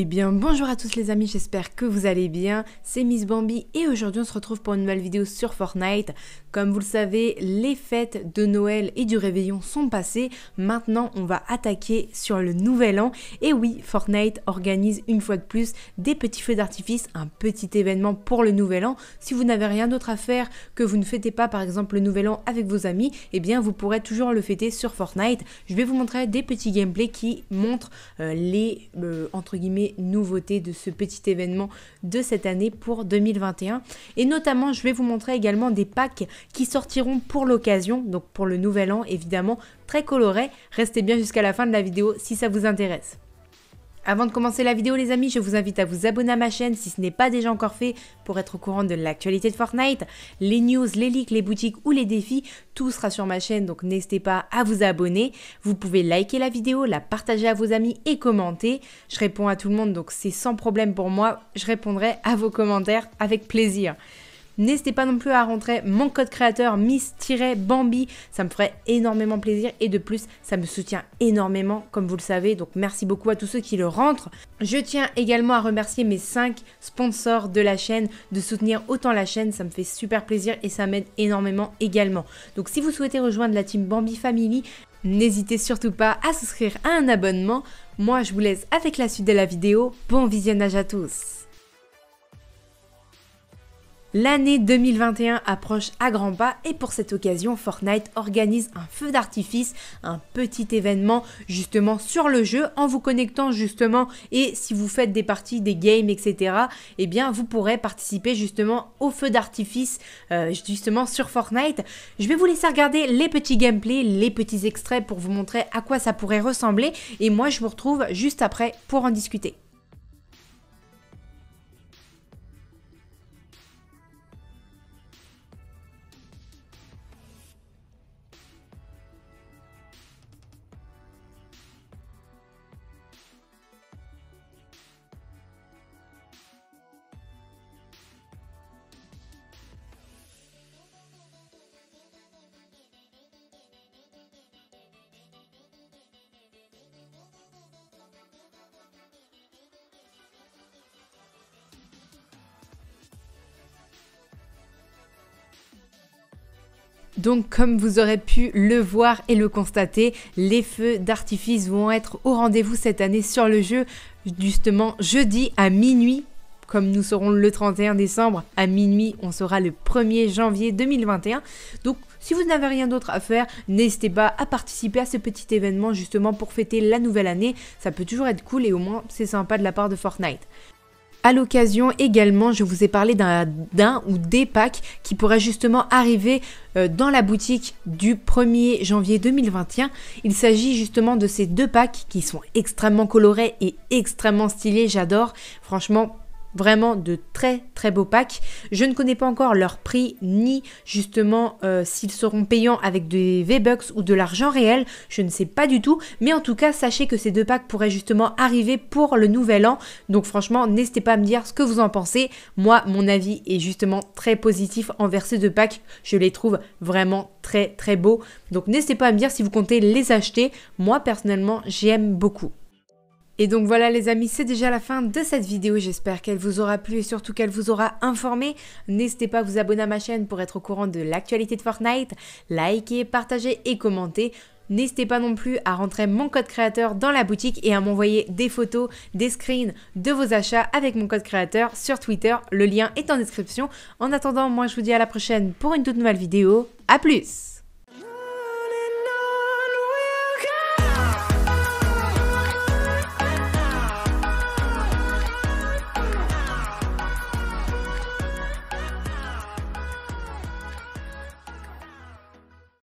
Eh bien bonjour à tous les amis, j'espère que vous allez bien, c'est Miss Bambi et aujourd'hui on se retrouve pour une nouvelle vidéo sur Fortnite. Comme vous le savez, les fêtes de Noël et du réveillon sont passées, maintenant on va attaquer sur le nouvel an. Et oui, Fortnite organise une fois de plus des petits feux d'artifice, un petit événement pour le nouvel an. Si vous n'avez rien d'autre à faire, que vous ne fêtez pas par exemple le nouvel an avec vos amis, eh bien vous pourrez toujours le fêter sur Fortnite. Je vais vous montrer des petits gameplays qui montrent euh, les, euh, entre guillemets, nouveautés de ce petit événement de cette année pour 2021. Et notamment, je vais vous montrer également des packs qui sortiront pour l'occasion, donc pour le nouvel an évidemment, très colorés. Restez bien jusqu'à la fin de la vidéo si ça vous intéresse. Avant de commencer la vidéo les amis, je vous invite à vous abonner à ma chaîne si ce n'est pas déjà encore fait pour être au courant de l'actualité de Fortnite, les news, les leaks, les boutiques ou les défis, tout sera sur ma chaîne donc n'hésitez pas à vous abonner. Vous pouvez liker la vidéo, la partager à vos amis et commenter. Je réponds à tout le monde donc c'est sans problème pour moi, je répondrai à vos commentaires avec plaisir. N'hésitez pas non plus à rentrer mon code créateur Miss-Bambi, ça me ferait énormément plaisir et de plus ça me soutient énormément comme vous le savez, donc merci beaucoup à tous ceux qui le rentrent. Je tiens également à remercier mes 5 sponsors de la chaîne de soutenir autant la chaîne, ça me fait super plaisir et ça m'aide énormément également. Donc si vous souhaitez rejoindre la team Bambi Family, N'hésitez surtout pas à souscrire à un abonnement. Moi, je vous laisse avec la suite de la vidéo. Bon visionnage à tous L'année 2021 approche à grands pas et pour cette occasion, Fortnite organise un feu d'artifice, un petit événement justement sur le jeu en vous connectant justement et si vous faites des parties, des games, etc. Eh bien, vous pourrez participer justement au feu d'artifice euh, justement sur Fortnite. Je vais vous laisser regarder les petits gameplays, les petits extraits pour vous montrer à quoi ça pourrait ressembler et moi je vous retrouve juste après pour en discuter. Donc comme vous aurez pu le voir et le constater, les feux d'artifice vont être au rendez-vous cette année sur le jeu, justement jeudi à minuit. Comme nous serons le 31 décembre, à minuit, on sera le 1er janvier 2021. Donc si vous n'avez rien d'autre à faire, n'hésitez pas à participer à ce petit événement justement pour fêter la nouvelle année. Ça peut toujours être cool et au moins c'est sympa de la part de Fortnite. À l'occasion également, je vous ai parlé d'un ou des packs qui pourraient justement arriver euh, dans la boutique du 1er janvier 2021. Il s'agit justement de ces deux packs qui sont extrêmement colorés et extrêmement stylés. J'adore. Franchement, Vraiment de très très beaux packs. Je ne connais pas encore leur prix ni justement euh, s'ils seront payants avec des V-Bucks ou de l'argent réel. Je ne sais pas du tout. Mais en tout cas, sachez que ces deux packs pourraient justement arriver pour le nouvel an. Donc franchement, n'hésitez pas à me dire ce que vous en pensez. Moi, mon avis est justement très positif envers ces deux packs. Je les trouve vraiment très très beaux. Donc n'hésitez pas à me dire si vous comptez les acheter. Moi personnellement, j'aime beaucoup. Et donc voilà les amis, c'est déjà la fin de cette vidéo. J'espère qu'elle vous aura plu et surtout qu'elle vous aura informé. N'hésitez pas à vous abonner à ma chaîne pour être au courant de l'actualité de Fortnite. Likez, partagez et commentez. N'hésitez pas non plus à rentrer mon code créateur dans la boutique et à m'envoyer des photos, des screens de vos achats avec mon code créateur sur Twitter. Le lien est en description. En attendant, moi je vous dis à la prochaine pour une toute nouvelle vidéo. A plus